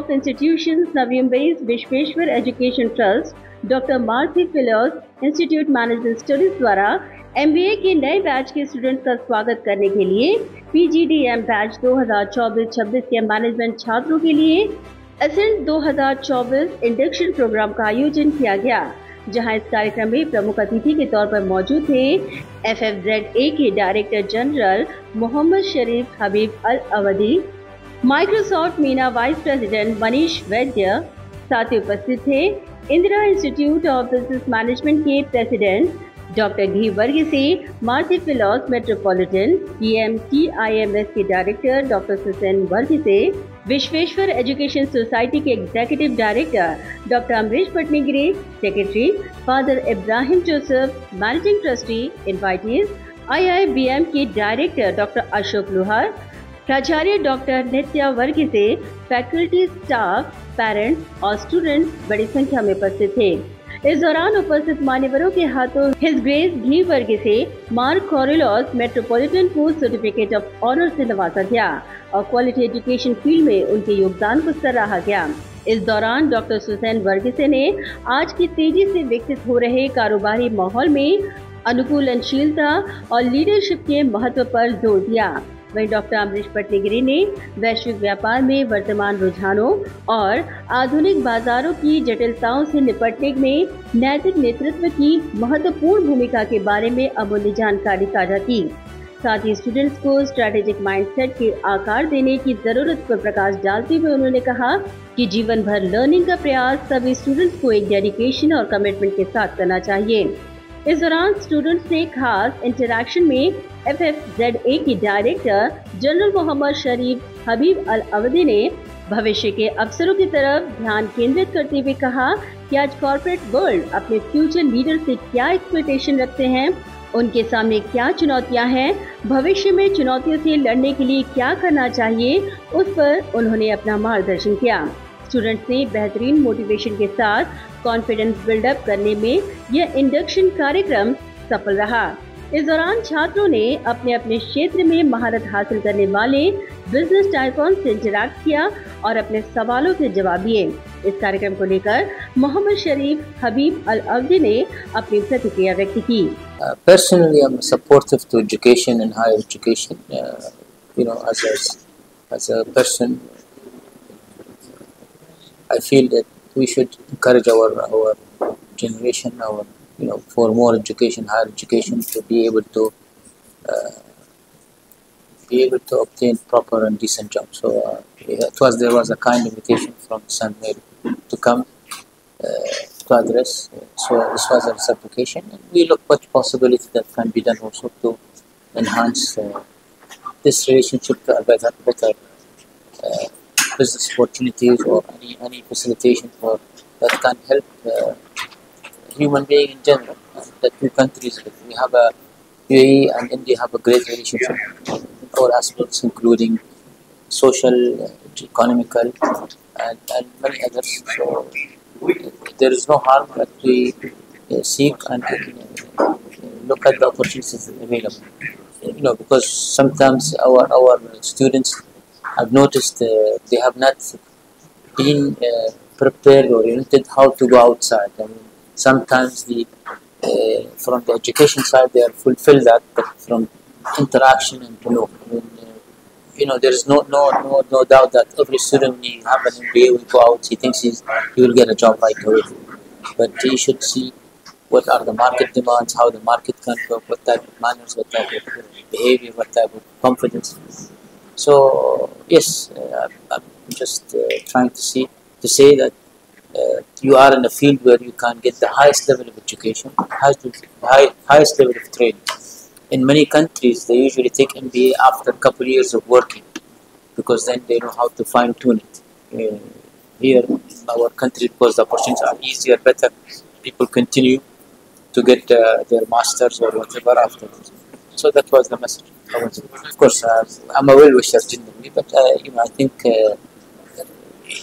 Of Institutions Navi Mumbai's Vishweshwar Education Trust, doctor Mar Theophilus institute management studies द्वारा MBA के नए batch के students का स्वागत करने के लिए पीजीडीएम बैच 2024-26 के मैनेजमेंट छात्रों के लिए असेंट 2024 इंडक्शन प्रोग्राम का आयोजन किया गया जहाँ इस कार्यक्रम में प्रमुख अतिथि के तौर पर मौजूद थे एफ़ के director general Mohammed Sharif Habib Al Awadhi Microsoft MENA vice president Manish Vaidya साथ उपस्थित थे। Indira institute of business management के president doctor G Varghese Mar Theophilus metropolitan M S के director doctor Susan Varghese Vishweshwar education society के executive director doctor Amrish Patnigiri secretary father Ibrahim Joseph managing trustee invitees IIBM के director doctor Ashok Lohar प्राचार्य doctor Nitya Varghese faculty staff, parents और students बड़ी संख्या में उपस्थित थे। इस दौरान उपस्थित मान्यवरों के हाथों his Grace G Varghese Mar Coorilos metropolitan food certificate of honour से नवाजा गया और क्वालिटी एजुकेशन फ़ील्ड में उनके योगदान को सराहा गया। इस दौरान डॉक्टर सुसैन वर्गीसे ने आज की तेज़ी से विकसित हो रहे कारोबारी माहौल में अनुकूलनशीलता और लीडरशिप के महत्व पर ज़ोर दिया। वहीं डॉक्टर अमरीश पटनीगिरी ने वैश्विक व्यापार में वर्तमान रुझानों और आधुनिक बाजारों की जटिलताओं से निपटने में नैतिक नेतृत्व की महत्वपूर्ण भूमिका के बारे में अमूल्य जानकारी साझा की। साथ ही स्टूडेंट्स को स्ट्रैटेजिक माइंडसेट के आकार देने की ज़रूरत पर प्रकाश डालते हुए उन्होंने कहा कि जीवन भर लर्निंग का प्रयास सभी स्टूडेंट्स को एक डेडिकेशन और कमिटमेंट के साथ करना चाहिए। इस दौरान स्टूडेंट्स ने खास इंटरेक्शन में एफ़ एफ़ जेड ए की director general Mohammed Sharif Habib Al Awadhi ने भविष्य के अवसरों की तरफ़ ध्यान केंद्रित करते हुए कहा कि आज कॉरपोरेट वर्ल्ड अपने फ्यूचर लीडर से क्या एक्सपेक्टेशन रखते हैं, उनके सामने क्या चुनौतियाँ हैं, भविष्य में चुनौतियों से लड़ने के लिए क्या करना चाहिए, उस पर उन्होंने अपना मार्गदर्शन किया। स्टूडेंट्स ने बेहतरीन मोटिवेशन के साथ कॉन्फिडेंस बिल्डअप करने में यह इंडक्शन कार्यक्रम सफल रहा। इस दौरान छात्रों ने अपने अपने क्षेत्र में महारत हासिल करने वाले बिज़नेस टाइकॉन से इंटरेक्ट किया और अपने सवालों के जवाब दिए। इस कार्यक्रम को लेकर मोहम्मद शरीफ हबीब अल अवदी ने अपनी प्रतिक्रिया व्यक्त की। I'm supportive to education and higher education uh, you know as a, as a person. I feel that we should encourage our our generation, our you know, for more education, higher education, to be able to uh, be able to obtain proper and decent jobs. So uh, it was there was a kind invitation from St. Mary to come uh, to address. So this was a supplication, and we look what possibility that can be done also to enhance uh, this relationship to a better, better business opportunities or any, any facilitation for that can help uh, human being in general. The two countries, we have a UAE and India have a great relationship in all aspects, including social, economical, and, and many others. So there is no harm that we uh, seek and uh, look at the opportunities available. You know, because sometimes our our students have noticed uh, they have not been uh, prepared or oriented how to go outside. I mean, sometimes the uh, from the education side they are fulfill that, but from interaction and you know, I mean, you know, there is no no no no doubt that every student when he have an MBA will go out, he thinks he's, he will get a job right away. But he should see what are the market demands, how the market can work, what type of manners, what type of behavior, what type of confidence. So yes, uh, I'm just uh, trying to see to say that uh, you are in a field where you can get the highest level of education, highest, high, highest level of training. In many countries, they usually take MBA after a couple of years of working because then they know how to fine tune it. Uh, here, in our country, because the opportunities are easier, better, people continue to get uh, their masters or whatever afterwards. So that was the message. Of course, uh, I'm a well-wisher generally, but uh, you know, I think uh,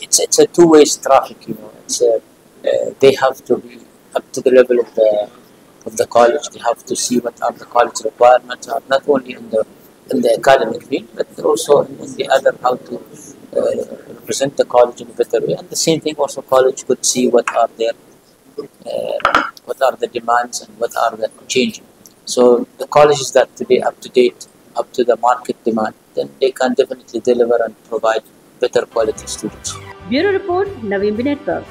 it's it's a two-way traffic. You know, it's uh, uh, they have to be up to the level of the of the college. They have to see what are the college requirements, are not only in the in the academic field, but also in, the other how to uh, represent the college in a better way. And the same thing also college could see what are their uh, what are the demands and what are the changing. So the colleges that today up to date, up to the market demand, then they can definitely deliver and provide better quality students. Bureau Report, Naveen Network.